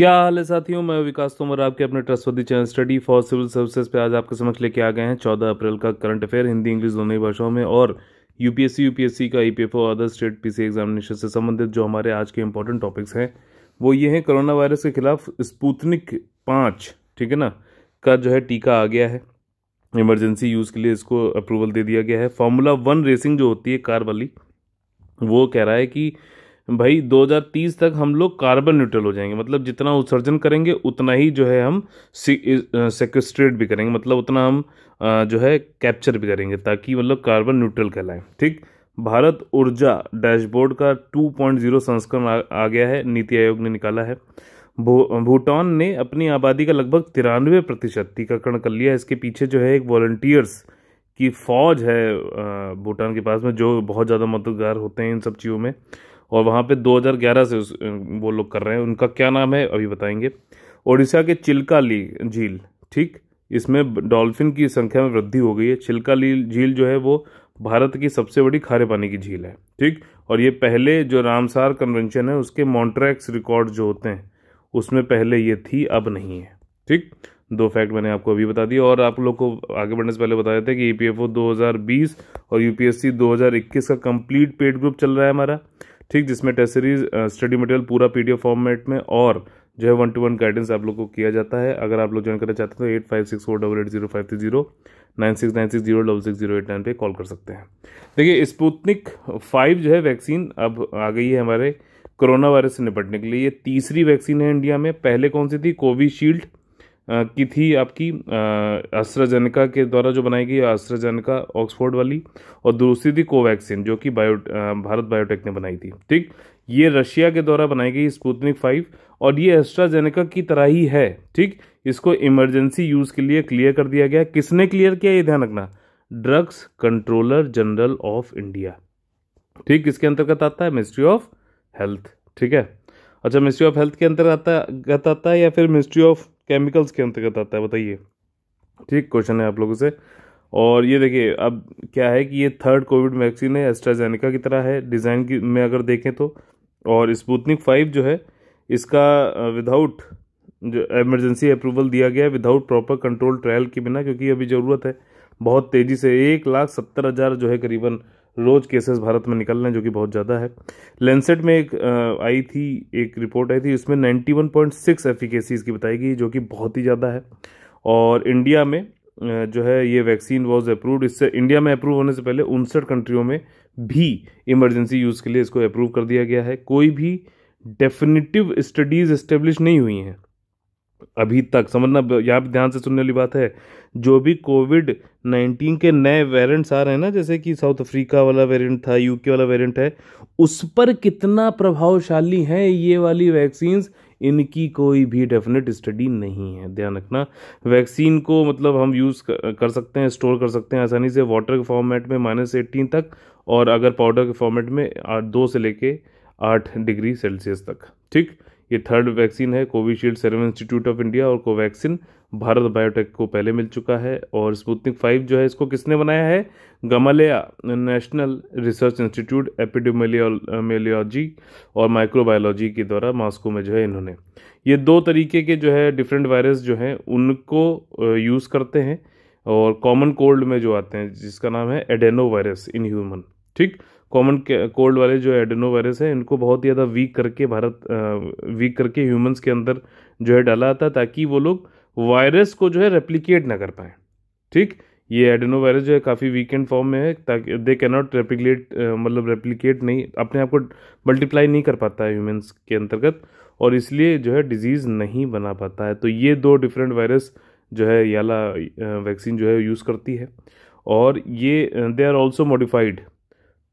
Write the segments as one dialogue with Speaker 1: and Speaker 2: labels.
Speaker 1: क्या हाल है साथियों? मैं विकास तोमर, आपके अपने trustworthy channel study for civil services पे आज आपके समक्ष लेके आ गए हैं। चौदह अप्रैल का करंट अफेयर, हिंदी, इंग्लिश दोनों ही भाषाओं में और यूपीएससी यूपीएससी का EPFO other state PC examination से संबंधित जो हमारे आज के इंपॉर्टेंट टॉपिक्स हैं, वो ये हैं कोरोना वायरस के खिलाफ स्पूतनिक पाँच, ठीक है ना, का जो है टीका आ गया है। इमरजेंसी यूज़ के लिए इसको अप्रूवल दे दिया गया है। फार्मूला वन रेसिंग जो होती है, कार वाली, वो कह रहा है कि भाई 2030 तक हम लोग कार्बन न्यूट्रल हो जाएँगे। मतलब जितना उत्सर्जन करेंगे उतना ही जो है हम सेक्वेस्ट्रेट भी करेंगे। मतलब उतना हम जो है कैप्चर भी करेंगे ताकि मतलब कार्बन न्यूट्रल कहलाए। ठीक? भारत ऊर्जा डैशबोर्ड का 2.0 संस्करण आ, गया है नीति आयोग ने निकाला है। भूटान ने अपनी आबादी का लगभग तिरानवे प्रतिशत टीकाकरण कर लिया इसके पीछे जो है एक वॉल्टियर्स की फौज है भूटान के पास में जो बहुत ज़्यादा मददगार होते हैं इन सब चीज़ों में। और वहाँ पे 2011 से उस, वो लोग कर रहे हैं। उनका क्या नाम है अभी बताएँगे। ओडिशा के चिल्का ली झील ठीक? इसमें डॉल्फिन की संख्या में वृद्धि हो गई है। चिल्का ली झील जो है वो भारत की सबसे बड़ी खारे पानी की झील है ठीक? और ये पहले जो रामसार कन्वेंशन है उसके मॉन्ट्रैक्स रिकॉर्ड जो होते हैं उसमें पहले ये थी अब नहीं है ठीक? दो फैक्ट मैंने आपको अभी बता दिया और आप लोग को आगे बढ़ने से पहले बताया था कि ई हज़ार बीस और यू पी एस सी दो हज़ार इक्कीस का कंप्लीट पेड ग्रुप चल रहा है हमारा। ठीक, जिसमें टेस्ट सीरीज़ स्टडी मटेरियल पूरा पीडीएफ फॉर्मेट में और जो है वन टू वन गाइडेंस आप लोग को किया जाता है। अगर आप लोग ज्वाइन करना चाहते हैं तो eight five six four double eight zero five three zero nine six nine six zero double six zero eight nine पे कॉल कर सकते हैं। देखिए स्पुतनिक फाइव जो है वैक्सीन अब आ गई है हमारे कोरोना वायरस से निपटने के लिए। ये तीसरी वैक्सीन है इंडिया में। पहले कौन सी थी? कोविशील्ड की थी आपकी एस्ट्राजेनिका के द्वारा जो बनाई गई एस्ट्राजेनिका ऑक्सफोर्ड वाली, और दूसरी थी कोवैक्सीन जो कि बायो भारत बायोटेक ने बनाई थी। ठीक? ये रशिया के द्वारा बनाई गई स्पुतनिक फाइव और ये एस्ट्राजेनिका की तरह ही है। ठीक? इसको इमरजेंसी यूज़ के लिए क्लियर कर दिया गया। किसने क्लियर किया ये ध्यान रखना? Drugs controller general of India ठीक? किसके अंतर्गत आता है मिनिस्ट्री ऑफ़ हेल्थ ठीक है? अच्छा मिनिस्ट्री ऑफ़ हेल्थ के अंतर्गत आता है या फिर मिनिस्ट्री ऑफ़ केमिकल्स के अंतर्गत आता है, बताइए। ठीक क्वेश्चन है आप लोगों से। और ये देखिए, अब क्या है कि ये थर्ड कोविड वैक्सीन है एस्ट्राजेनिका की तरह है। डिज़ाइन की, में अगर देखें तो। और स्पुतनिक फाइव जो है, इसका विदाउट जो एमरजेंसी अप्रूवल दिया गया है विदाउट प्रॉपर कंट्रोल ट्रायल के बिना, क्योंकि अभी ज़रूरत है। बहुत तेज़ी से, एक लाख सत्तर हज़ार जो है करीबन रोज केसेस भारत में निकल रहे हैं, जो कि बहुत ज़्यादा है। लेंसेट में एक आई थी, एक रिपोर्ट आई थी, उसमें 91.6 एफिकेसी इसकी बताई गई, जो कि बहुत ही ज़्यादा है। और इंडिया में जो है, ये वैक्सीन वॉज़ अप्रूव्ड इससे इंडिया में अप्रूव होने से पहले उनसठ कंट्रियों में भी इमरजेंसी यूज़ के लिए इसको अप्रूव कर दिया गया है। कोई भी डेफिनेटिव स्टडीज़ इस्टेब्लिश नहीं हुई हैं। अभी तक, समझना, यहाँ पर ध्यान से सुनने वाली बात है, जो भी कोविड नाइन्टीन के नए वेरिएंट्स आ रहे हैं ना, जैसे कि साउथ अफ्रीका वाला वेरिएंट था यूके वाला वेरिएंट है, उस पर कितना प्रभावशाली है ये वाली वैक्सीन्स इनकी कोई भी डेफिनेट स्टडी नहीं है। ध्यान रखना वैक्सीन को मतलब हम यूज़ कर सकते हैं स्टोर कर सकते हैं आसानी से वाटर के फॉर्मेट में माइनस एटीन तक, और अगर पाउडर के फॉर्मेट में दो से लेके आठ डिग्री सेल्सियस तक, ठीक? ये थर्ड वैक्सीन है, Covishield serum institute of India और कोवैक्सीन भारत बायोटेक को पहले मिल चुका है और स्पुतनिक फाइव जो है इसको किसने बनाया है? Gamaleya National Research Institute Epidemiology और माइक्रोबायोलॉजी के द्वारा मॉस्को में जो है इन्होंने। ये दो तरीके के जो है डिफरेंट वायरस जो हैं, उनको यूज़ करते हैं और कॉमन कोल्ड में जो आते हैं, जिसका नाम है एडेनो वायरस इन ह्यूमन। ठीक? कॉमन कोल्ड वाले जो एडेनो वायरस है, इनको बहुत ही ज़्यादा वीक करके भारत वीक करके ह्यूमंस के अंदर जो है डाला था, ताकि वो लोग वायरस को जो है रेप्लिकेट ना कर पाए। ठीक? ये एडेनो वायरस जो है काफ़ी वीकेंड फॉर्म में है, ताकि दे कैन नॉट रेप्लिकेट मतलब रेप्लिकेट नहीं, अपने आप को मल्टीप्लाई नहीं कर पाता है ह्यूमंस के अंतर्गत, और इसलिए जो है डिज़ीज़ नहीं बना पाता है। तो ये दो डिफरेंट वायरस जो है याला वैक्सीन जो है यूज़ करती है। और ये they are also modified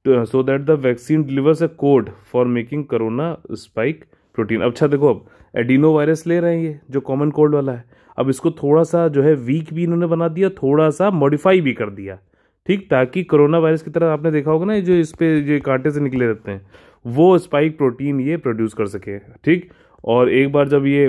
Speaker 1: so that the vaccine delivers a code for making corona spike protein अच्छा देखो, अब एडिनो वायरस ले रहे हैं ये, जो कॉमन कोल्ड वाला है। अब इसको थोड़ा सा जो है वीक भी इन्होंने बना दिया थोड़ा सा मॉडिफाई भी कर दिया। ठीक, ताकि कोरोना वायरस की तरह आपने देखा होगा ना जो इस पे जो कांटे से निकले रहते हैं, वो स्पाइक प्रोटीन ये प्रोड्यूस कर सके। ठीक, और एक बार जब ये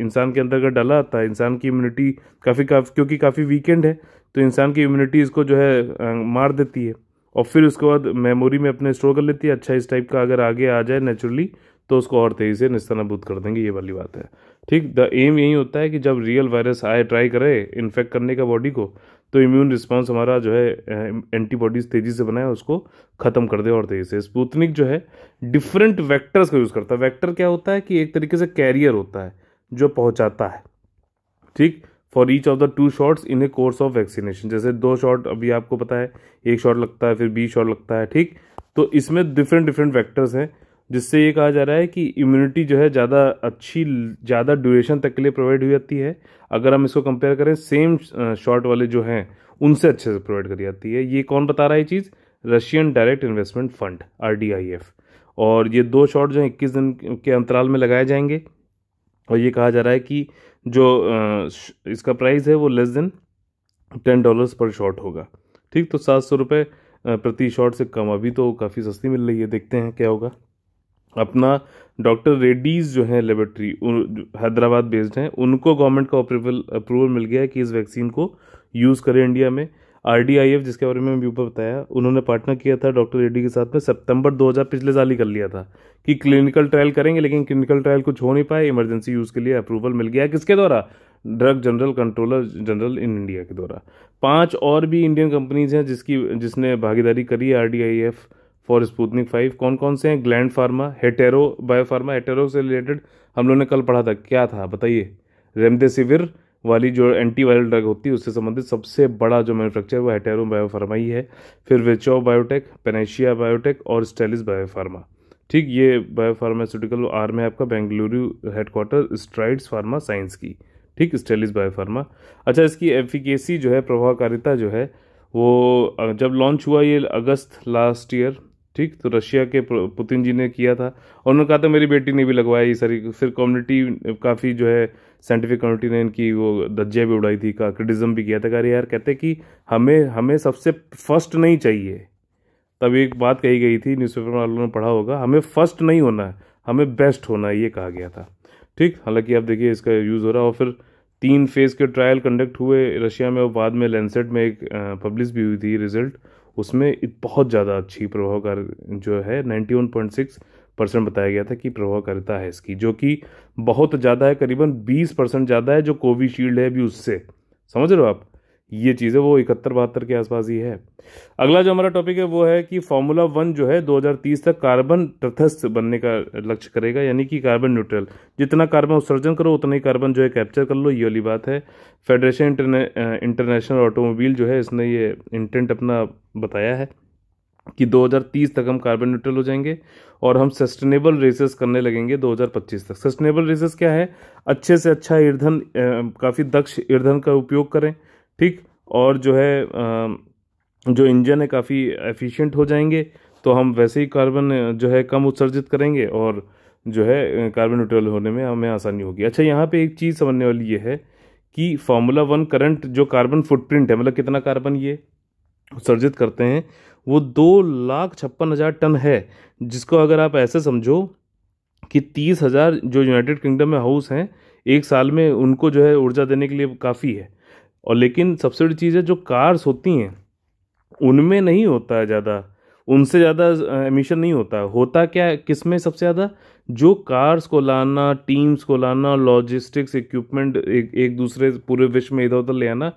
Speaker 1: इंसान के अंदर डाला था इंसान की इम्यूनिटी काफ़ी काफ़ी, क्योंकि काफ़ी वीकेंड है तो इंसान की इम्यूनिटी इसको जो है मार देती है। और फिर उसके बाद मेमोरी में अपने स्टोर कर लेती है। अच्छा इस टाइप का अगर आगे आ जाए नेचुरली तो उसको और तेज़ी से निस्तानाबूद कर देंगे, ये वाली बात है। ठीक द एम यही होता है कि जब रियल वायरस आए ट्राई करे इन्फेक्ट करने का बॉडी को तो इम्यून रिस्पॉन्स हमारा जो है एंटीबॉडीज तेज़ी से बनाए, उसको ख़त्म कर दे और तेज़ी से। स्पूतनिक जो है डिफरेंट वैक्टर्स का यूज़ करता है। वैक्टर क्या होता है कि एक तरीके से कैरियर होता है, जो पहुँचाता है। ठीक for each of the two shots in a course of vaccination जैसे दो शॉट अभी आपको पता है, एक शॉट लगता है, फिर बी शॉट लगता है, ठीक? तो इसमें डिफरेंट डिफरेंट वैक्टर्स हैं, जिससे ये कहा जा रहा है कि इम्यूनिटी जो है ज़्यादा अच्छी, ज़्यादा ड्यूरेशन तक के लिए प्रोवाइड हो जाती है। अगर हम इसको कंपेयर करें सेम शॉट वाले जो हैं, उनसे अच्छे से प्रोवाइड करी जाती है। ये कौन बता रहा है ये चीज़? रशियन डायरेक्ट इन्वेस्टमेंट फंड आर और ये दो शॉट जो हैं, इक्कीस दिन के अंतराल में लगाए जाएँगे। और ये कहा जा रहा है कि जो इसका प्राइस है वो less than ten dollars per shot होगा। ठीक तो सात सौ रुपये प्रति शॉट से कम अभी तो काफ़ी सस्ती मिल रही है, देखते हैं क्या होगा। अपना डॉक्टर रेड्डीज जो हैं लेबोरेटरी हैदराबाद बेस्ड हैं, उनको गवर्नमेंट का अप्रूवल अप्रूवल मिल गया है कि इस वैक्सीन को यूज़ करें इंडिया में। RDIF जिसके बारे में भी ऊपर बताया, उन्होंने पार्टनर किया था डॉक्टर रेड्डी के साथ में, सितंबर 2000 पिछले साल ही कर लिया था कि क्लिनिकल ट्रायल करेंगे, लेकिन क्लिनिकल ट्रायल कुछ हो नहीं पाए इमरजेंसी यूज़ के लिए अप्रूवल मिल गया। किसके द्वारा? Drug general controller general in India के द्वारा। पाँच और भी इंडियन कंपनीज़ हैं जिसकी, जिसने भागीदारी करी है आर फॉर स्पूतनिक फाइव कौन कौन से हैं? ग्लैंड फार्मा हेटेरो बायोफार्मा हेटेरो से रिलेटेड हम लोगों ने कल पढ़ा था। क्या था? बताइए। रेमडेसिविर वाली जो एंटीवायरल ड्रग होती है, उससे संबंधित सबसे बड़ा जो मैन्युफैक्चर वो हेटेरो बायोफार्मा ही है। फिर वेचो बायोटेक पेनेशिया बायोटेक और स्टेलिस बायोफार्मा ठीक, ये बायोफार्मास्यूटिकल आर में आपका Bengaluru headquarter Strides Pharma Science की। ठीक स्टेलिस बायोफार्मा अच्छा इसकी एफिकेसी जो है, प्रभावकारिता जो है, वो जब लॉन्च हुआ ये अगस्त लास्ट ईयर ठीक तो रशिया के पुतिन जी ने किया था। और उन्होंने कहा था, मेरी बेटी ने भी लगवाया ये सारी फिर कम्युनिटी काफ़ी जो है साइंटिफिक कम्युनिटी ने इनकी वो दज्जे भी उड़ाई थी, का क्रिटिज्म भी किया था। कह यार, कहते कि हमें हमें सबसे फ़र्स्ट नहीं चाहिए। तब एक बात कही गई थी न्यूज़पेपर वालों ने पढ़ा होगा, हमें फ़र्स्ट नहीं होना है, हमें बेस्ट होना है, ये कहा गया था। ठीक, हालाँकि आप देखिए, इसका यूज़ हो रहा और फिर तीन फ़ेज़ के ट्रायल कंडक्ट हुए रशिया में, और बाद में लेंसेट में एक पब्लिश भी हुई थी रिज़ल्ट उसमें बहुत ज़्यादा अच्छी प्रभावकार जो है 91.6 परसेंट बताया गया था कि प्रभावकारिता है इसकी, जो कि बहुत ज़्यादा है, करीबन 20 परसेंट ज़्यादा है, जो कोविशील्ड है अभी उससे। समझ रहे हो आप? ये चीज़ है वो इकहत्तर बहत्तर के आसपास ही है। अगला जो हमारा टॉपिक है वो है कि फार्मूला वन जो है 2030 तक कार्बन तथस्थ बनने का लक्ष्य करेगा यानी कि कार्बन न्यूट्रल जितना कार्बन उत्सर्जन करो उतना ही कार्बन जो है कैप्चर कर लो ये वाली बात है। फेडरेशन इंटरने, इंटरनेशनल ऑटोमोबाइल जो है इसने ये इंटेंट अपना बताया है कि 2030 तक हम कार्बन न्यूट्रल हो जाएँगे और हम सस्टेनेबल रेसेस करने लगेंगे 2025 तक। सस्टेनेबल रेसेस क्या है? अच्छे से अच्छा ईंधन काफ़ी दक्ष ईंधन का उपयोग करें। ठीक? और जो है जो इंजन है काफ़ी एफिशिएंट हो जाएँगे तो हम वैसे ही कार्बन जो है, कम उत्सर्जित करेंगे और जो है कार्बन न्यूट्रल होने में हमें आसानी होगी। अच्छा यहाँ पे एक चीज़ समझने वाली ये है कि फार्मूला वन करंट जो कार्बन फुटप्रिंट है मतलब कितना कार्बन ये उत्सर्जित करते हैं, वो दो लाख छप्पन हज़ार टन है, जिसको अगर आप ऐसे समझो कि तीस हज़ार जो यूनाइटेड किंगडम में हाउस हैं, एक साल में उनको जो है ऊर्जा देने के लिए काफ़ी है। और लेकिन सबसे बड़ी चीज़ है, जो कार्स होती हैं, उनमें नहीं होता है ज़्यादा। उनसे ज़्यादा एमिशन नहीं होता। है होता क्या है? किसमें सबसे ज़्यादा? जो कार्स को लाना टीम्स को लाना लॉजिस्टिक्स इक्विपमेंट एक एक दूसरे पूरे विश्व में इधर उधर ले आना,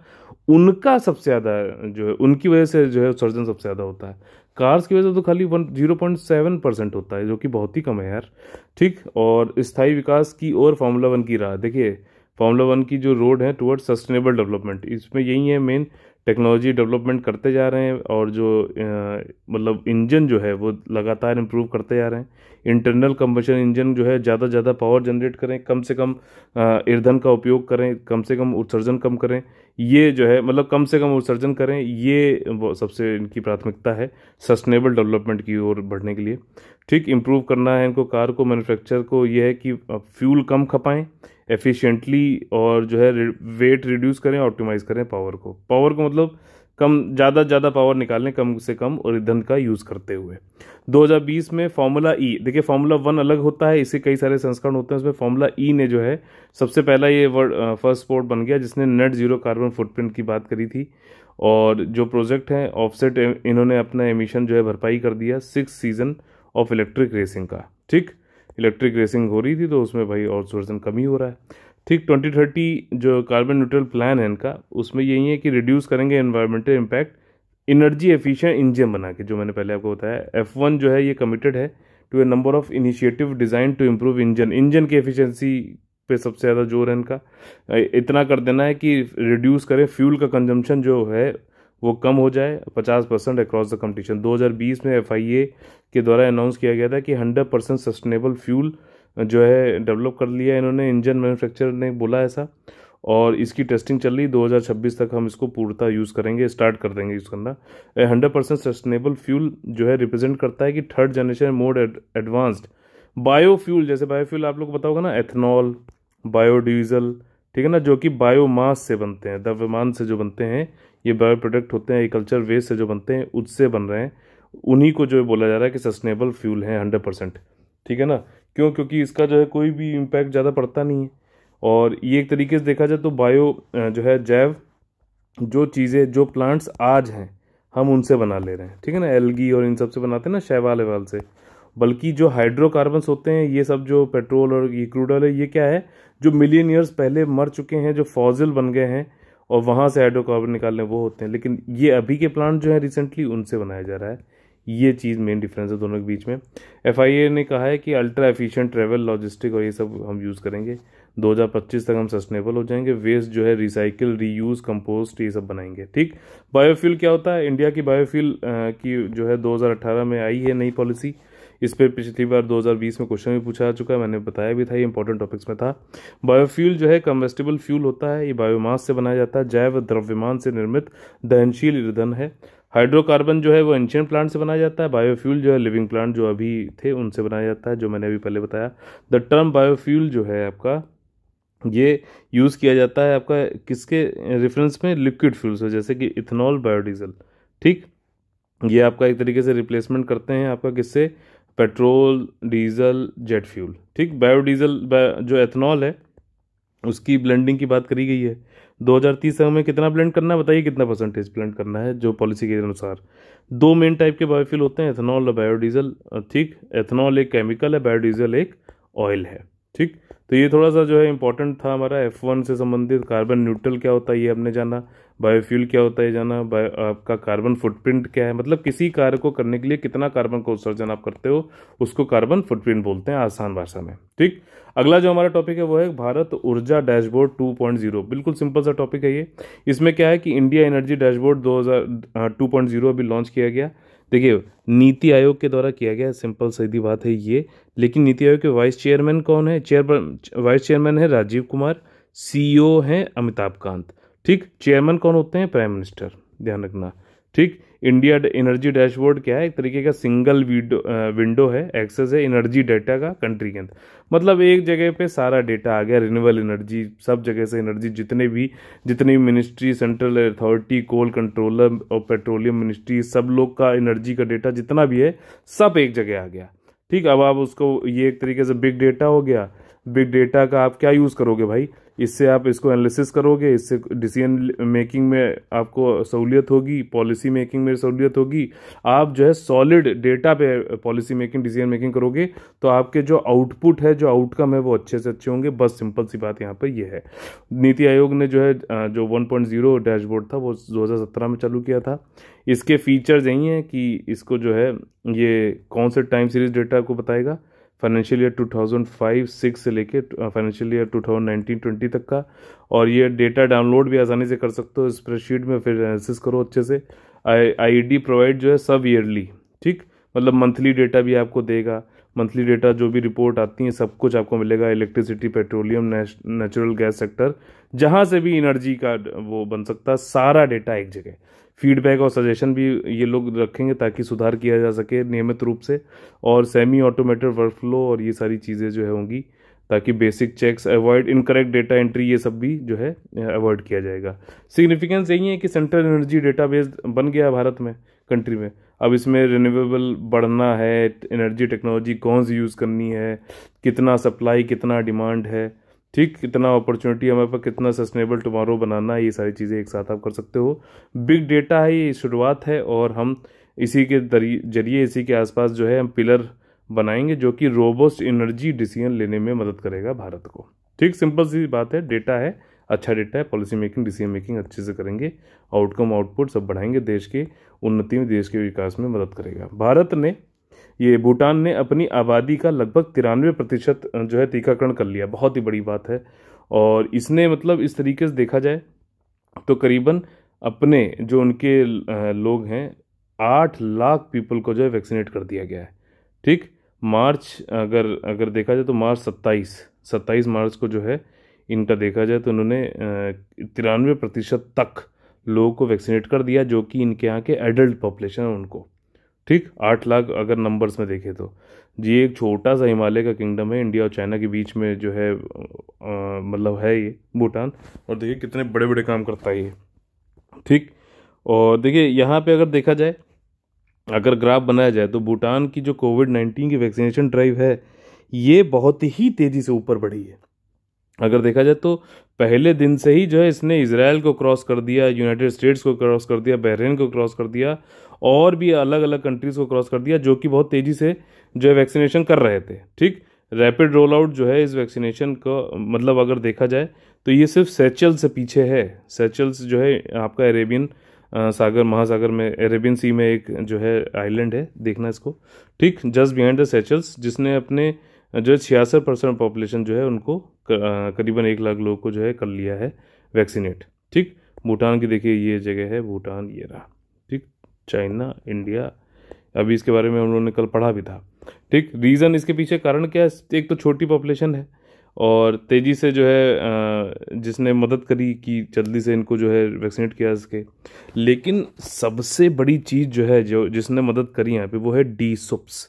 Speaker 1: उनका सबसे ज़्यादा जो है, उनकी वजह से जो है, उत्सर्जन सबसे ज़्यादा होता है। कार्स की वजह से तो खाली one zero point seven percent होता है, जो कि बहुत ही कम है यार। ठीक? और स्थायी विकास की और फार्मूला वन की राह। देखिए फार्मूला वन की जो रोड है टुवर्ड सस्टेनेबल डेवलपमेंट इसमें यही है मेन टेक्नोलॉजी डेवलपमेंट करते जा रहे हैं और जो मतलब इंजन जो है वो लगातार इम्प्रूव करते जा रहे हैं। इंटरनल कम्बशन इंजन जो है ज़्यादा ज़्यादा पावर जनरेट करें, कम से कम ईंधन का उपयोग करें, कम से कम उत्सर्जन कम करें। ये जो है मतलब कम से कम उत्सर्जन करें, ये सबसे इनकी प्राथमिकता है सस्टेनेबल डेवलपमेंट की ओर बढ़ने के लिए। ठीक, इम्प्रूव करना है इनको कार को, मैन्युफैक्चर को, ये है कि फ्यूल कम खपाएँ, एफिशिएंटली और जो है वेट रिड्यूस करें, ऑप्टिमाइज करें पावर को। पावर को मतलब कम ज़्यादा ज़्यादा पावर निकालें कम से कम और ईंधन का यूज़ करते हुए। 2020 में फार्मूला ई e, देखिए फार्मूला वन अलग होता है इसे कई सारे संस्करण होते हैं उसमें फार्मूला ई e ने जो है सबसे पहला ये वर्ड फ़र्स्ट स्पोर्ट बन गया जिसने नेट ज़ीरो कार्बन फुटप्रिंट की बात करी थी। और जो प्रोजेक्ट है ऑफसेट इन्होंने अपना एमिशन जो है भरपाई कर दिया six season of electric racing का। ठीक? इलेक्ट्रिक रेसिंग हो रही थी तो उसमें भाई आउटसोर्सन कमी हो रहा है। ठीक ट्वेंटी थर्टी जो कार्बन न्यूट्रल प्लान है इनका, उसमें यही है कि रिड्यूस करेंगे environmental impact energy efficient engine बना के, जो मैंने पहले आपको बताया एफ़ वन जो है ये कमिटेड है to a number of initiative design to improve engine engine की एफिशिएंसी पे सबसे ज़्यादा ज़ोर है इनका। इतना कर देना है कि रिड्यूस करें फ्यूल का कंजम्पशन जो है वो कम हो जाए 50 परसेंट अक्रॉस द कंपटीशन 2020 में FIA के द्वारा अनाउंस किया गया था कि 100 परसेंट सस्टेनेबल फ्यूल जो है डेवलप कर लिया है इन्होंने, इंजन मैन्युफैक्चरर ने बोला ऐसा। और इसकी टेस्टिंग चल रही 2026 तक हम इसको पूर्णतः यूज़ करेंगे, स्टार्ट कर देंगे यूज़ करना हंड्रेड परसेंट सस्टेनेबल फ्यूल जो है रिप्रेजेंट करता है कि third generation mode advanced. Biofuel, जैसे बायोफ्यूल आप लोग होगा ना, एथनॉल, बायोडीजल, ठीक है ना, जो कि बायोमास से बनते हैं, द्रव्यमान से जो बनते हैं, ये बायो प्रोडक्ट होते हैं, एग्रीकल्चर वेस्ट से जो बनते हैं, उससे बन रहे हैं। उन्हीं को जो बोला जा रहा है कि सस्टेनेबल फ्यूल है हंड्रेड परसेंट, ठीक है ना। क्यों? क्योंकि इसका जो है कोई भी इम्पैक्ट ज़्यादा पड़ता नहीं है। और ये एक तरीके से देखा जाए तो बायो जो है जैव, जो चीज़ें, जो प्लांट्स आज हैं, हम उनसे बना ले रहे हैं। ठीक है ना? एलगी और इन सबसे बनाते हैं ना, शैवाल वेवाल से। बल्कि जो हाइड्रोकार्बन्स होते हैं, ये सब जो पेट्रोल और ये क्रूड ऑयल है, ये क्या है? जो मिलियन ईयर्स पहले मर चुके हैं, जो फॉजिल बन गए हैं, और वहाँ से हाइड्रोकार्बन निकालने वो होते हैं। लेकिन ये अभी के प्लांट जो है रिसेंटली उनसे बनाया जा रहा है। ये चीज़ मेन डिफरेंस है दोनों के बीच में। एफआईए ने कहा है कि अल्ट्रा एफिशिएंट ट्रेवल लॉजिस्टिक और ये सब हम यूज़ करेंगे। 2025 तक हम सस्टेनेबल हो जाएँगे। वेस्ट जो है रिसाइकिल रीयूज कंपोस्ट ये सब बनाएँगे, ठीक? बायोफ्यूल क्या होता है? इंडिया की बायोफ्यूल की जो है 2018 में आई है नई पॉलिसी इस पर पिछली बार 2020 में क्वेश्चन भी पूछा चुका है, मैंने बताया भी था, ये इंपॉर्टेंट टॉपिक्स में था। बायोफ्यूल जो है कम्बेस्टिबल फ्यूल होता है, ये बायोमास से बनाया जाता है, जैव द्रव्यमान से निर्मित दहनशील ईंधन है। हाइड्रोकार्बन जो है वो एंशियन प्लांट से बनाया जाता है, बायोफ्यूल जो है, लिविंग प्लांट जो अभी थे उनसे बनाया जाता है, जो मैंने अभी पहले बताया। द टर्म बायोफ्यूल जो है आपका, ये यूज़ किया जाता है आपका किसके रेफरेंस में? लिक्विड फ्यूल्स से, जैसे कि इथेनॉल, बायोडीजल। ठीक? ये आपका एक तरीके से रिप्लेसमेंट करते हैं आपका किससे? Petrol, diesel, jet fuel. ठीक? बायोडीजल जो एथनॉल है, उसकी ब्लेंडिंग की बात करी गई है। 2030 तक में कितना ब्लेंड करना है, बताइए कितना परसेंटेज ब्लेंड करना है, जो पॉलिसी के अनुसार। दो मेन टाइप के बायोफ्यूल होते हैं एथनॉल और बायोडीजल ठीक एथनॉल एक केमिकल है बायोडीजल एक ऑयल है। ठीक तो ये थोड़ा सा जो है इंपॉर्टेंट था हमारा एफ़ वन से संबंधित कार्बन न्यूट्रल क्या होता है, ये हमने जाना। बायोफ्यूल क्या होता है जाना। आपका कार्बन फुटप्रिंट क्या है मतलब किसी कार्य को करने के लिए कितना कार्बन का उत्सर्जन आप करते हो, उसको कार्बन फुटप्रिंट बोलते हैं, आसान भाषा में। ठीक अगला जो हमारा टॉपिक है, वो है भारत ऊर्जा डैशबोर्ड 2.0 बिल्कुल सिंपल सा टॉपिक है ये। इसमें क्या है कि इंडिया एनर्जी डैशबोर्ड 2000 2.0 अभी लॉन्च किया गया। देखिए, नीति आयोग के द्वारा किया गया सिंपल सीधी बात है ये। लेकिन नीति आयोग के वाइस चेयरमैन कौन है? चेयर वाइस चेयरमैन है राजीव कुमार सीईओ हैं अमिताभ कांत। ठीक चेयरमैन कौन होते हैं? प्राइम मिनिस्टर ध्यान रखना। ठीक? इंडिया एनर्जी डैशबोर्ड क्या है? एक तरीके का सिंगल विंडो है एक्सेस है एनर्जी डाटा का कंट्री के अंदर। मतलब एक जगह पे सारा डेटा आ गया रिन्यूएबल एनर्जी सब जगह से एनर्जी जितने भी, जितनी भी ministry central authority coal controller और पेट्रोलियम मिनिस्ट्री सब लोग का एनर्जी का डेटा जितना भी है, सब एक जगह आ गया। ठीक? अब आप उसको, ये एक तरीके से बिग डेटा हो गया। बिग डेटा का आप क्या यूज़ करोगे भाई? इससे आप इसको एनालिसिस करोगे, इससे डिसीज़न मेकिंग में आपको सहूलियत होगी पॉलिसी मेकिंग में सहूलियत होगी। आप जो है सॉलिड डेटा पे पॉलिसी मेकिंग डिसीज़न मेकिंग करोगे तो आपके जो आउटपुट है, जो आउटकम है, वो अच्छे से अच्छे होंगे। बस सिंपल सी बात यहाँ पर ये है। नीति आयोग ने जो है जो 1.0 डैशबोर्ड था, वो 2017 में चालू किया था। इसके फीचर्स यही हैं कि इसको जो है, ये कौन से टाइम सीरीज़ डेटा को बताएगा? फाइनेंशियल ईयर 2005-6 से लेके फाइनेंशियल ईयर 2019-20 तक का। और ये डेटा डाउनलोड भी आसानी से कर सकते हो, स्प्रेडशीट में फिर एनालिसिस करो अच्छे से। आई आई डी प्रोवाइड जो है सब ईयरली, ठीक? मतलब मंथली डेटा भी आपको देगा, मंथली डेटा जो भी रिपोर्ट आती है, सब कुछ आपको मिलेगा, electricity, petroleum natural gas sector, जहाँ से भी एनर्जी का वो बन सकता है सारा डेटा एक जगह। फीडबैक और सजेशन भी ये लोग रखेंगे ताकि सुधार किया जा सके नियमित रूप से और सेमी ऑटोमेटेड वर्कफ्लो और ये सारी चीज़ें जो है होंगी ताकि basic checks avoid incorrect data entry ये सब भी जो है अवॉइड किया जाएगा। सिग्निफिकेंस यही है कि सेंट्रल एनर्जी डेटाबेस बन गया भारत में कंट्री में। अब इसमें रिन्यूएबल बढ़ना है एनर्जी टेक्नोलॉजी कौन सी यूज़ करनी है, कितना सप्लाई कितना डिमांड है ठीक, कितना अपॉर्चुनिटी हमारे पास, कितना सस्टेनेबल टुमारो बनाना है, ये सारी चीज़ें एक साथ आप कर सकते हो। बिग डेटा है, ये शुरुआत है और हम इसी के ज़रिए, इसी के आसपास जो है हम पिलर बनाएँगे जो कि रोबोस्ट एनर्जी डिसीज़न लेने में मदद करेगा भारत को। ठीक सिंपल सी बात है डेटा है अच्छा डेटा है पॉलिसी मेकिंग डिसीज़न मेकिंग अच्छे से करेंगे आउटकम आउटपुट सब बढ़ाएँगे देश के, उन्नति में, देश के विकास में मदद करेगा। भारत ने ये भूटान ने अपनी आबादी का लगभग तिरानवे प्रतिशत जो है टीकाकरण कर लिया। बहुत ही बड़ी बात है। और इसने मतलब इस तरीके से देखा जाए तो करीबन अपने जो उनके लोग हैं, आठ लाख पीपल को जो है वैक्सीनेट कर दिया गया है। ठीक? मार्च, अगर अगर देखा जाए तो मार्च सत्ताईस सत्ताईस मार्च को जो है इनका देखा जाए तो उन्होंने तिरानवे प्रतिशत तक लोगों को वैक्सीनेट कर दिया, जो कि इनके यहाँ के एडल्ट पॉपुलेशन है उनको। ठीक? आठ लाख अगर नंबर्स में देखें तो। जी, एक छोटा सा हिमालय का किंगडम है इंडिया और चाइना के बीच में जो है मतलब है ये, भूटान। और देखिए कितने बड़े बड़े काम करता है ये। ठीक? और देखिए, यहाँ पे अगर देखा जाए, अगर ग्राफ बनाया जाए तो भूटान की जो कोविड नाइन्टीन की वैक्सीनेशन ड्राइव है, ये बहुत ही तेज़ी से ऊपर बढ़ी है। अगर देखा जाए तो पहले दिन से ही जो है इसने इसराइल को क्रॉस कर दिया यूनाइटेड स्टेट्स को क्रॉस कर दिया बहरीन को क्रॉस कर दिया, और भी अलग अलग कंट्रीज़ को क्रॉस कर दिया, जो कि बहुत तेज़ी से जो है वैक्सीनेशन कर रहे थे। ठीक? रैपिड रोल आउट जो है इस वैक्सीनेशन का मतलब अगर देखा जाए तो ये सिर्फ़ सेचल से पीछे है। सेचल्स जो है आपका अरेबियन सागर, महासागर में अरेबियन सी में एक जो है आइलैंड है, देखना इसको। ठीक? जस्ट बिहाइंड द सेचल्स जिसने अपने जो है छियासठ परसेंट पॉपुलेशन जो है उनको करीबन एक लाख लोग को जो है कर लिया है वैक्सीनेट ठीक? भूटान की देखिए ये जगह है, भूटान ये रहा। ठीक? China, India. अभी इसके बारे में हम लोगों ने कल पढ़ा भी था। ठीक? रीज़न इसके पीछे कारण क्या है? एक तो छोटी पॉपुलेशन है और तेज़ी से जो है जिसने मदद करी कि जल्दी से इनको जो है वैक्सीनेट किया सके। लेकिन सबसे बड़ी चीज़ जो है, जो जिसने मदद करी यहाँ पे वो है डी सुप्स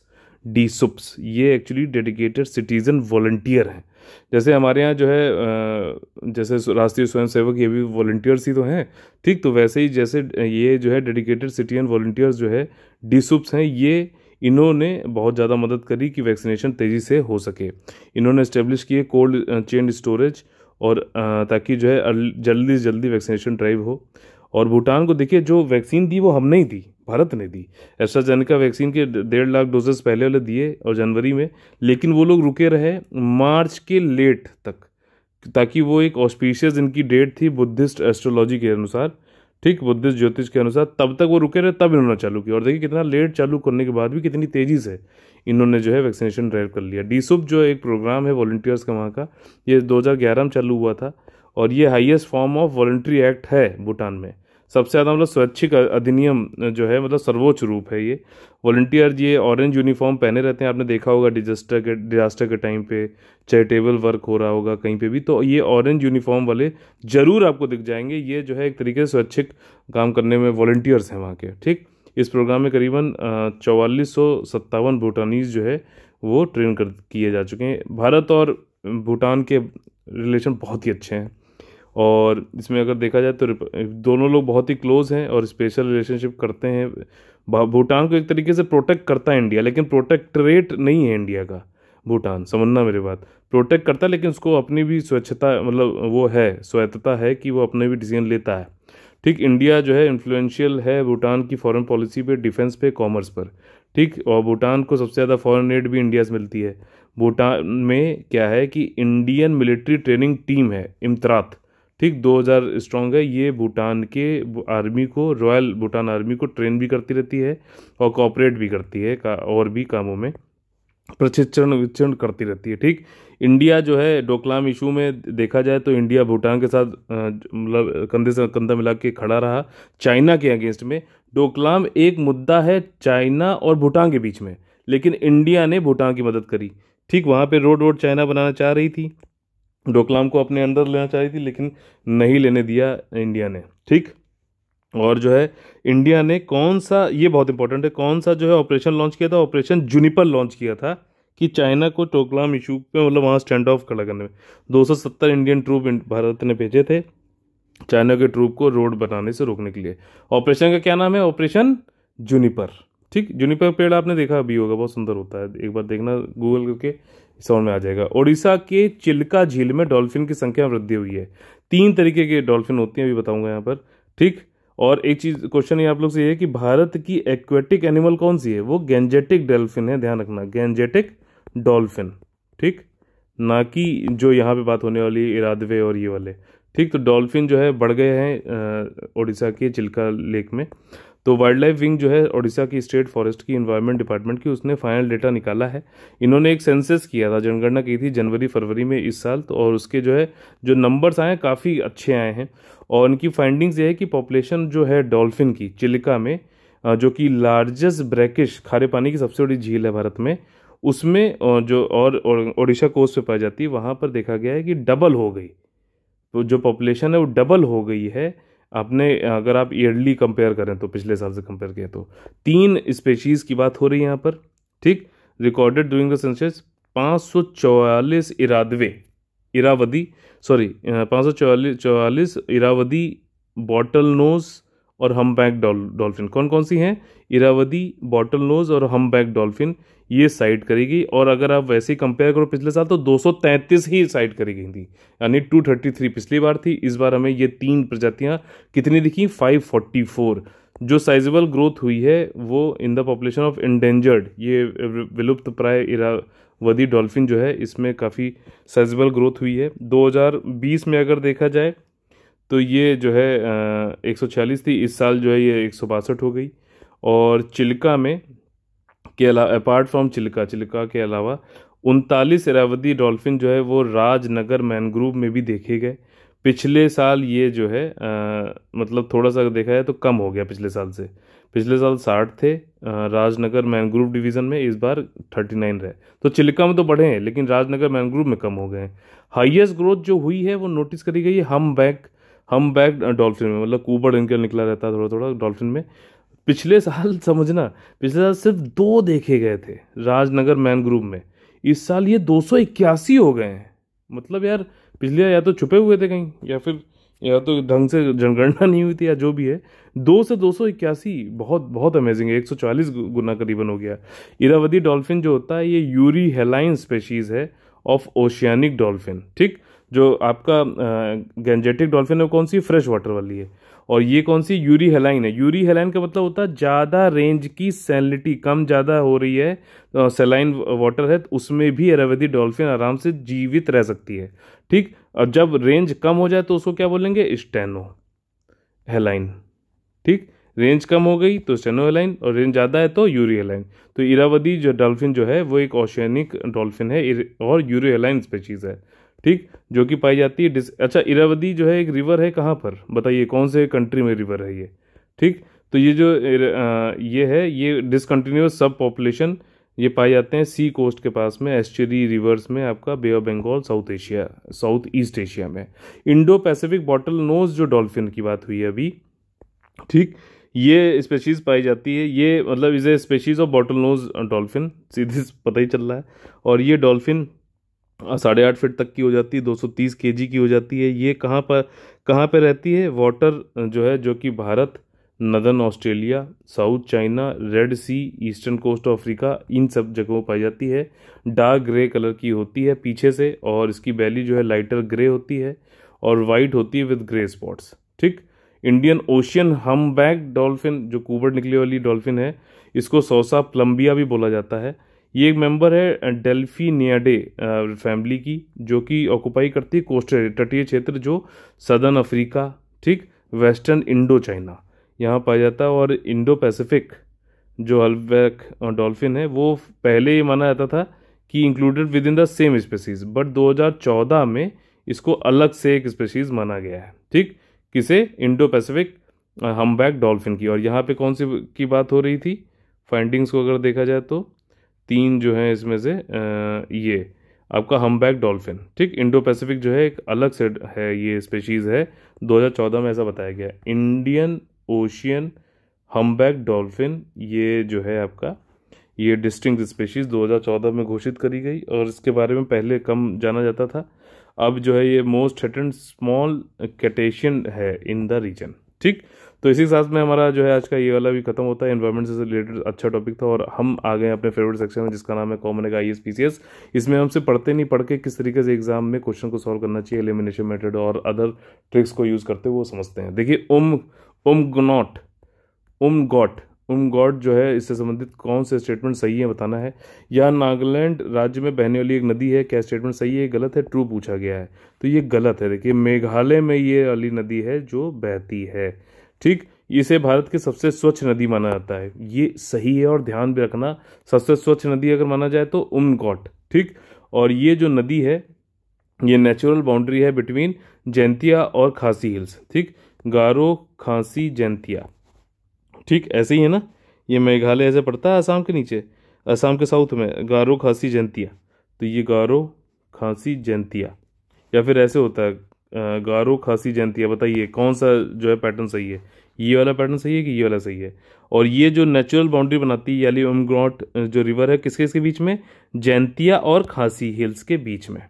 Speaker 1: डी सुप्स, ये एक्चुअली डेडिकेटेड सिटीज़न वॉल्टियर हैं। जैसे हमारे यहाँ जो है जैसे राष्ट्रीय स्वयंसेवक ये भी वॉल्टियर्स ही तो हैं। ठीक तो वैसे ही जैसे ये जो है डेडिकेटेड सिटीजन वॉल्टियर्स जो है, डी सुप्स हैं, ये इन्होंने बहुत ज़्यादा मदद करी कि वैक्सीनेशन तेज़ी से हो सके। इन्होंने इस्टेब्लिश किए कोल्ड चेन स्टोरेज और ताकि जो है जल्दी से जल्दी वैक्सीनेशन ड्राइव हो। और भूटान को देखिए, जो वैक्सीन दी वो हमने ही दी। भारत ने दी। एस्ट्राजेनिका वैक्सीन के डेढ़ लाख डोजेस पहले वाले दिए और जनवरी में, लेकिन वो लोग रुके रहे मार्च के लेट तक, ताकि वो एक ऑस्पिशियस इनकी डेट थी बुद्धिस्ट एस्ट्रोलॉजी के अनुसार। ठीक, बुद्धिस्ट ज्योतिष के अनुसार, तब तक वो रुके रहे, तब इन्होंने चालू किया। और देखिए कितना लेट चालू करने के बाद भी कितनी तेज़ी से इन्होंने जो है वैक्सीनेशन ड्राइव कर लिया। डीसुप जो एक प्रोग्राम है वॉल्टियर्स का वहाँ का, ये 2011 में चालू हुआ था। और ये highest form of voluntary act है भूटान में। सबसे ज़्यादा मतलब स्वैच्छिक अधिनियम जो है मतलब सर्वोच्च रूप है ये। वॉल्टियर ये ऑरेंज यूनिफॉर्म पहने रहते हैं, आपने देखा होगा डिजास्टर के डिजास्टर के टाइम पे चैरिटेबल वर्क हो रहा होगा, कहीं पे भी तो ये ऑरेंज यूनिफॉर्म वाले ज़रूर आपको दिख जाएँगे। ये जो है, एक तरीके से स्वैच्छिक काम करने में वॉल्टियर्स हैं वहाँ के, ठीक? इस प्रोग्राम में करीबन चौवालीस सौ सत्तावन भूटानीज जो है, वो ट्रेन कर, किए जा चुके हैं। भारत और भूटान के रिलेशन बहुत ही अच्छे हैं। और इसमें अगर देखा जाए तो दोनों लोग बहुत ही क्लोज हैं और स्पेशल रिलेशनशिप करते हैं। भूटान को एक तरीके से प्रोटेक्ट करता है इंडिया लेकिन प्रोटेक्टरेट नहीं है इंडिया का, भूटान, समझना मेरी बात। प्रोटेक्ट करता है, लेकिन उसको अपनी भी स्वच्छता मतलब वो है, स्वायत्तता है कि वो अपने भी डिसीज़न लेता है। ठीक इंडिया जो है इन्फ्लुएंशियल है भूटान की फॉरेन पॉलिसी पे डिफेंस पे कॉमर्स पर। ठीक, और भूटान को सबसे ज़्यादा फॉरेन एड भी इंडिया से मिलती है। भूटान में क्या है कि इंडियन मिलिट्री ट्रेनिंग टीम है, इमतरात। ठीक 2000 स्ट्रॉन्ग है। ये भूटान के आर्मी को रॉयल भूटान आर्मी को ट्रेन भी करती रहती है और कॉपरेट भी करती है, का, और भी कामों में प्रशिक्षण विक्षण करती रहती है, ठीक। इंडिया जो है डोकलाम इशू में देखा जाए तो इंडिया भूटान के साथ मतलब कंधे से, कंधा मिला के खड़ा रहा चाइना के अगेंस्ट में। डोकलाम एक मुद्दा है चाइना और भूटान के बीच में, लेकिन इंडिया ने भूटान की मदद करी। ठीक, वहाँ पे रोड वोड चाइना बनाना चाह रही थी। डोकलाम को अपने अंदर लेना चाह रही थी, लेकिन नहीं लेने दिया इंडिया ने। ठीक? और जो है, इंडिया ने कौन सा, ये बहुत इंपॉर्टेंट है, कौन सा जो है ऑपरेशन लॉन्च किया था? ऑपरेशन जूनिपर लॉन्च किया था कि चाइना को टोकलाम इशू पे मतलब वहाँ स्टैंड ऑफ़ खड़ा करने में। 270 इंडियन ट्रूप भारत ने भेजे थे चाइना के ट्रूप को रोड बनाने से रोकने के लिए। ऑपरेशन का क्या नाम है? ऑपरेशन जूनिपर ठीक? जूनिपर पेड़ आपने देखा अभी होगा, बहुत सुंदर होता है। एक बार देखना गूगल करके। समझ में आ जाएगा। ओडिशा के चिल्का झील में डॉल्फिन की संख्या वृद्धि हुई है। तीन तरीके के डॉल्फिन होती हैं, अभी बताऊँगा यहाँ पर। ठीक? और एक चीज़ क्वेश्चन ये आप लोग से ये है कि भारत की एक्वेटिक एनिमल कौन सी है? वो गेंजेटिक डॉल्फिन है, ध्यान रखना। गेंजेटिक डॉल्फिन ठीक? ना कि जो यहाँ पे बात होने वाली इरादवे और ये वाले। ठीक तो डॉल्फिन जो है बढ़ गए हैं ओडिशा के चिल्का लेक में। तो वाइल्ड लाइफ विंग जो है ओडिशा की स्टेट फॉरेस्ट की इन्वायरमेंट डिपार्टमेंट की उसने फाइनल डेटा निकाला है। इन्होंने एक सेंसस किया था, जनगणना की थी जनवरी फरवरी में इस साल तो और उसके जो है, जो नंबर्स आए हैं काफ़ी अच्छे आए हैं। और उनकी फाइंडिंग्स ये है कि पॉपुलेशन जो है डॉल्फिन की, चिलिका में जो कि लार्जेस्ट ब्रैकिश, खारे पानी की सबसे बड़ी झील है भारत में, उसमें जो और ओडिशा कोस्ट पे पाई जाती है, वहाँ पर देखा गया है कि डबल हो गई। तो जो पॉपुलेशन है वो डबल हो गई है। अपने अगर आप ईयरली कंपेयर करें तो पिछले साल से कंपेयर किया तो। तीन स्पेशीज़ की बात हो रही है यहाँ पर, ठीक? रिकॉर्डेड डूइंग द सेंसस पाँच सौ चौवालीस इरादवे, इरावदी सॉरी पाँच सौ चौवालीस चौवालीस इरावदी बॉटल नोज़ और हम बैक डॉल्फिन कौन कौन सी हैं? इरावदी बॉटल नोज़ और हम बैक डॉल्फिन ये साइड करेगी और अगर आप वैसे ही कंपेयर करो पिछले साल तो 233 ही साइड करी गई थी यानी 233 पिछली बार थी, इस बार हमें ये तीन प्रजातियाँ कितनी दिखी? 544 जो साइजेबल ग्रोथ हुई है, वो in the population of endangered ये विलुप्त प्राय इरावदी डॉल्फिन जो है, इसमें काफ़ी साइजेबल ग्रोथ हुई है। 2020 में अगर देखा जाए तो ये जो है एक थी इस साल जो है ये एक सौ बासठ हो गई। और चिल्का में के अलावा अपार्ट फ्रॉम चिल्का चिल्का के अलावा उनतालीस इरावती डॉल्फिन जो है वो राजनगर मैनग्रूव में भी देखे गए। पिछले साल ये जो है आ, मतलब थोड़ा सा देखा जाए तो कम हो गया पिछले साल से। पिछले साल साठ थे राजनगर मैनग्रूव डिवीज़न में इस बार थर्टी नाइन रहे। तो चिल्का में तो बढ़े हैं लेकिन राजनगर मैनग्रूव में कम हो गए हैं। हाइएस्ट ग्रोथ जो हुई है वो नोटिस करी गई है हम बैक हम बैक डॉल्फिन में मतलब कूबड़ इनका निकला रहता है थोड़ा थोड़ा डॉल्फिन में। पिछले साल, समझना, पिछले साल सिर्फ़ दो देखे गए थे, राजनगर मैन ग्रुप में। इस साल ये दो सौ इक्यासी हो गए हैं। मतलब यार, पिछले या तो छुपे हुए थे कहीं, या फिर, या तो ढंग से जनगणना नहीं हुई थी, या जो भी है। दो से दो सौ इक्यासी, बहुत बहुत अमेजिंग है, एक सौ चालीस गुना करीबन हो गया। इरावदी डॉल्फिन जो होता है, ये यूरी हेलाइन स्पेशीज है, ऑफ़ ओशियानिक डॉल्फिन, ठीक? जो आपका गेंजेटिक डॉल्फिन है कौन सी? फ्रेश वाटर वाली है। और ये कौन सी? यूरी हेलाइन है। यूरी हेलाइन का मतलब होता है ज़्यादा रेंज की सैलिटी कम ज़्यादा हो रही है सेलाइन वाटर है तो उसमें भी अरावती डॉल्फिन आराम से जीवित रह सकती है। ठीक? और जब रेंज कम हो जाए तो उसको क्या बोलेंगे? स्टेनो हेलाइन ठीक? रेंज कम हो गई तो स्टेनो हेलाइन और रेंज ज़्यादा है तो यूरी हेलाइन तो इरावदी जो डॉल्फिन जो है, वो एक ओशियनिक डॉल्फिन है, और यूरी हेलाइन स्पेशीज़ है। ठीक? जो कि पाई जाती है अच्छा इरावदी जो है एक रिवर है कहाँ पर? बताइए, कौन से कंट्री में रिवर है ये? ठीक? तो ये जो ये है, ये डिसकंटिन्यूस सब पॉपुलेशन ये पाए जाते हैं सी कोस्ट के पास में एस्चरी रिवर्स में आपका Bay of Bengal South Asia South East Asia में। इंडो पैसिफिक बॉटल नोज़ जो डॉल्फिन की बात हुई है अभी, ठीक? ये स्पेशीज़ पाई जाती है, ये मतलब is a species of bottle nose dolphin सीधे पता ही चल रहा है। और ये डॉल्फिन साढ़े आठ फिट तक की हो जाती है, दो सौ तीस के जी की हो जाती है। ये कहाँ पर कहाँ पर रहती है? वाटर जो है, जो कि Bharat northern Australia South China Red Sea eastern coast Africa इन सब जगहों पाई जाती है। डार्क ग्रे कलर की होती है पीछे से और इसकी बैली जो है लाइटर ग्रे होती है और वाइट होती है विद ग्रे स्पॉट्स ठीक? Indian ocean humpback dolphin जो कुबर निकली वाली डॉल्फिन है, इसको सोसा प्लम्बिया भी बोला जाता है। ये एक मेंबर है डेल्फी नियाडे फैमिली की, जो कि ऑक्यूपाई करती है कोस्टल तटीय क्षेत्र जो सदर्न अफ्रीका ठीक वेस्टर्न इंडो चाइना यहाँ पाया जाता है और इंडो पैसिफिक जो हल्बैक डॉल्फिन है, वो पहले ही माना जाता था कि included within the same species but 2014 में इसको अलग से एक स्पेसीज माना गया है, ठीक, किसे? इंडो पैसिफिक हमबैक डॉल्फिन की। और यहाँ पे कौन सी की बात हो रही थी? फाइंडिंग्स को अगर देखा जाए तो तीन जो है इसमें से ये। आपका हमबैक डॉल्फिन ठीक? इंडो पैसिफिक जो है, एक अलग से है, ये स्पेशीज़ है। 2014 में ऐसा बताया गया। इंडियन ओशियन हमबैक डॉल्फिन ये जो है आपका, ये डिस्टिंग स्पेशीज़ 2014 में घोषित करी गई और इसके बारे में पहले कम जाना जाता था। अब जो है, ये मोस्ट थ्रेटेंड स्मॉल कैटेशियन है इन द रीजन ठीक? तो इसी के साथ में हमारा जो है आज का ये वाला भी खत्म होता है इन्वायरमेंट से रिलेटेड अच्छा टॉपिक था और हम आ गए अपने फेवरेट सेक्शन में, जिसका नाम है common I P C S इसमें हमसे पढ़ते नहीं, पढ़ के किस तरीके से एग्ज़ाम में क्वेश्चन को सॉल्व करना चाहिए एलिमिनेशन मेथड और अदर ट्रिक्स को यूज़ करते हुए वो समझते हैं। देखिए उम उम गनॉट उम गॉट उम गॉड जो है, इससे संबंधित कौन से स्टेटमेंट सही है बताना है। या नागालैंड राज्य में बहने वाली एक नदी है, क्या स्टेटमेंट सही है? गलत है ट्रू पूछा गया है। तो ये गलत है, देखिए, मेघालय में ये वाली नदी है जो बहती है। ठीक? इसे भारत की सबसे स्वच्छ नदी माना जाता है। ये सही है और ध्यान भी रखना, सबसे स्वच्छ नदी अगर माना जाए तो उमगॉट, ठीक? और ये जो नदी है, ये नेचुरल बाउंड्री है बिटवीन जैंतिया और खांसी हिल्स ठीक? गारो, खांसी, जैंतिया, ठीक? ऐसे ही है ना? ये मेघालय ऐसे पड़ता है आसाम के नीचे असम के साउथ में, गारो, खांसी, जैंतिया। तो ये गारो, खांसी, जैंतिया, या फिर ऐसे होता है गारो खांसी जयंतिया बताइए, कौन सा जो है पैटर्न सही है? ये वाला पैटर्न सही है कि ये वाला सही है? और ये जो नेचुरल बाउंड्री बनाती है, यानी उमग्रॉट जो रिवर है, किसके इसके बीच में? जैंतिया और खांसी हिल्स के बीच में।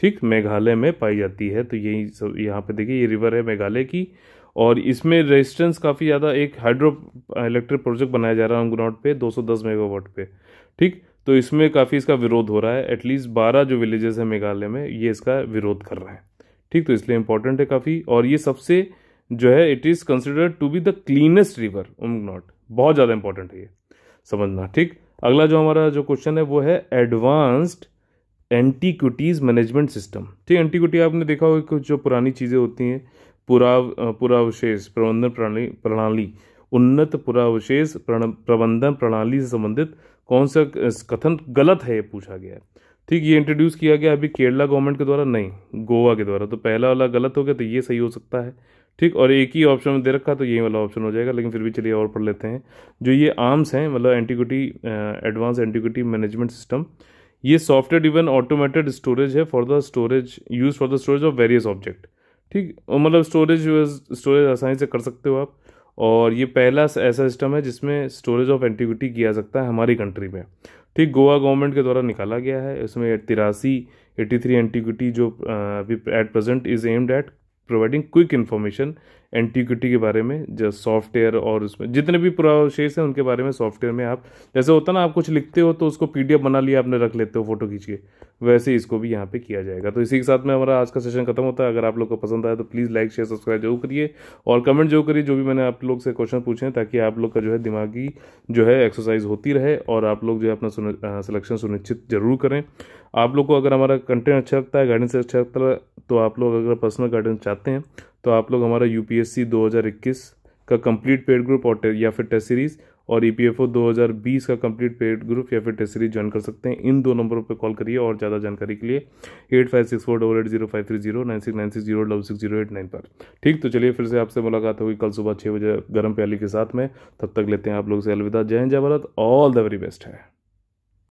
Speaker 1: ठीक, मेघालय में पाई जाती है तो यही सब, यहाँ पे देखिए, ये रिवर है मेघालय की, और इसमें रेजिस्टेंस काफ़ी ज़्यादा, एक हाइड्रो इलेक्ट्रिक प्रोजेक्ट बनाया जा रहा है उमग्रॉट पे 210 मेगावाट पे। ठीक तो इसमें काफ़ी इसका विरोध हो रहा है एटलीस्ट बारह जो विलेजेस हैं मेघालय में, ये इसका विरोध कर रहे हैं। ठीक तो इसलिए इंपॉर्टेंट है काफ़ी। और ये सबसे जो है it is considered to be the cleanest river um not बहुत ज़्यादा इंपॉर्टेंट है ये। समझना, ठीक? अगला जो हमारा जो क्वेश्चन है, वो है एडवांस्ड एंटीक्विटीज़ मैनेजमेंट सिस्टम ठीक एंटीक्विटी आपने देखा होगा कुछ जो पुरानी चीज़ें होती हैं, पुराव पुरावशेष, प्रबंधन प्रणाली प्रणाली, उन्नत पुरावशेष प्रबंधन प्रणाली से संबंधित कौन सा कथन गलत है, ये पूछा गया है। ठीक, ये इंट्रोड्यूस किया गया अभी केरला गवर्नमेंट के द्वारा? नहीं, गोवा के द्वारा। तो पहला वाला गलत हो गया तो ये सही हो सकता है। ठीक, और एक ही ऑप्शन में दे रखा तो यही वाला ऑप्शन हो जाएगा। लेकिन फिर भी चलिए और पढ़ लेते हैं। जो ये आर्म्स हैं मतलब antiquity advance antiquity management system ये सॉफ्टवेयर इवन ऑटोमेटेड स्टोरेज है for the storage use for the storage of various object ठीक, और मतलब स्टोरेज स्टोरेज आसानी से कर सकते हो आप। और ये पहला ऐसा सिस्टम है जिसमें स्टोरेज ऑफ़ एंटीक्विटी किया जा सकता है हमारी कंट्री में। ठीक गोवा गवर्नमेंट के द्वारा निकाला गया है। इसमें तिरासी एट्टी थ्री एंटीक्विटी जो at present is aimed at providing quick information antiquity के बारे में, जो सॉफ्टवेयर और उसमें, जितने भी प्रोसेस हैं, उनके बारे में सॉफ्टवेयर में आप, जैसे होता ना, आप कुछ लिखते हो तो उसको पीडीएफ बना लिया आपने, रख लेते हो फ़ोटो खींच के वैसे इसको भी यहाँ पे किया जाएगा। तो इसी के साथ में हमारा आज का सेशन खत्म होता है। अगर आप लोग को पसंद आया तो प्लीज़ लाइक शेयर सब्सक्राइब ज़रूर करिए और कमेंट ज़रूर करिए, जो भी मैंने आप लोग से क्वेश्चन पूछे ताकि आप लोग का जो है दिमागी जो है एक्सरसाइज होती रहे और आप लोग जो है अपना सिलेक्शन सुनिश्चित ज़रूर करें। आप लोग को अगर हमारा कंटेंट अच्छा लगता है गाइडेंस अच्छा लगता है तो आप लोग अगर पर्सनल गाइडेंस चाहते हैं तो आप लोग हमारा यूपीएससी 2021 का कंप्लीट पेड ग्रुप और या फिर टेस्ट सीरीज़ और ई पी एफ़ ओ दो हज़ार बीस का कंप्लीट पेड ग्रुप या फिर टेस्ट सीरीज़ ज्वाइन कर सकते हैं। इन दो नंबरों पर कॉल करिए और ज़्यादा जानकारी के लिए eight five six four double eight zero five three zero nine six nine six zero double six zero eight nine पर। ठीक तो चलिए फिर से आपसे मुलाकात होगी कल सुबह छः बजे गर्म प्याली के साथ में। तब तक लेते हैं आप लोग से अलविदा। जय जय Bharat. All the very best है।